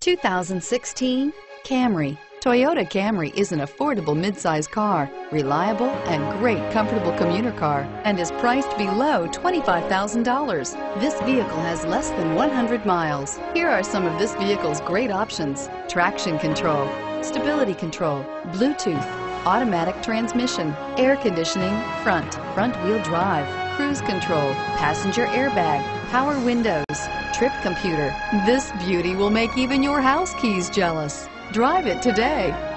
2016 Camry. Toyota Camry is an affordable midsize car, reliable and great comfortable commuter car, and is priced below $25,000. This vehicle has less than 100 miles. Here are some of this vehicle's great options. Traction control, stability control, Bluetooth, automatic transmission, air conditioning, front, front wheel drive, cruise control, passenger airbag, power windows, trip computer. This beauty will make even your house keys jealous. Drive it today.